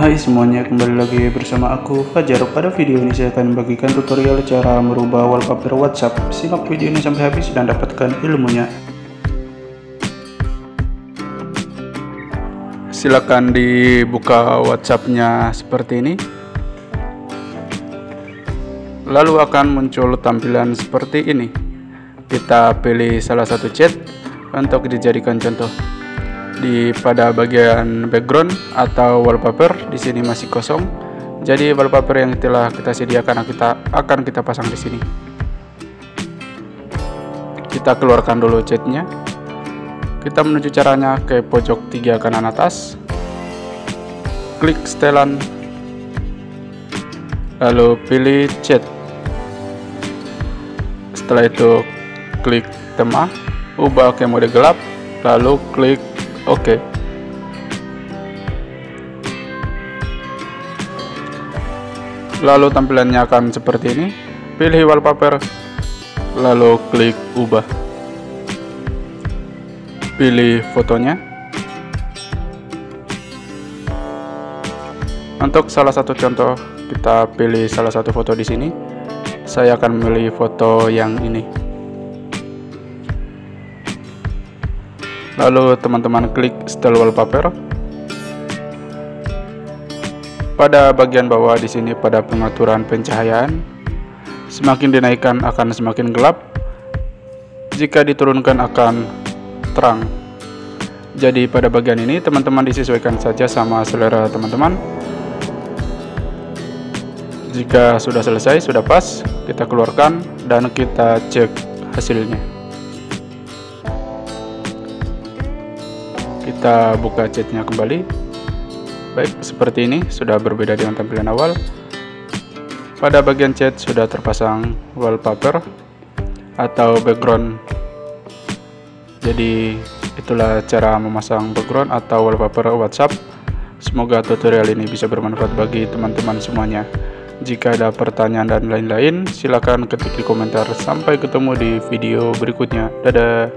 Hai semuanya, kembali lagi bersama aku Fajar. Pada video ini saya akan membagikan tutorial cara merubah wallpaper WhatsApp. Simak video ini sampai habis dan dapatkan ilmunya. Silakan dibuka WhatsAppnya seperti ini. Lalu akan muncul tampilan seperti ini. Kita pilih salah satu chat untuk dijadikan contoh di pada bagian background atau wallpaper di sini masih kosong. Jadi wallpaper yang telah kita sediakan kita akan kita pasang di sini. Kita keluarkan dulu chatnya. Kita menuju caranya ke pojok tiga kanan atas. Klik setelan. Lalu pilih chat. Setelah itu klik tema, ubah ke mode gelap, lalu klik Oke. Lalu tampilannya akan seperti ini. Pilih wallpaper, lalu klik ubah. Pilih fotonya. Untuk salah satu contoh, kita pilih salah satu foto di sini. Saya akan memilih foto yang ini. Lalu teman-teman klik setel wallpaper. Pada bagian bawah di sini pada pengaturan pencahayaan semakin dinaikkan akan semakin gelap. Jika diturunkan akan terang. Jadi pada bagian ini teman-teman disesuaikan saja sama selera teman-teman. Jika sudah selesai sudah pas kita keluarkan dan kita cek hasilnya kita buka chatnya kembali. Baik seperti ini sudah berbeda dengan tampilan awal. Pada bagian chat sudah terpasang wallpaper atau background. Jadi itulah cara memasang background atau wallpaper WhatsApp. Semoga tutorial ini bisa bermanfaat bagi teman-teman semuanya. Jika ada pertanyaan dan lain-lain silahkan ketik di komentar. Sampai ketemu di video berikutnya. Dadah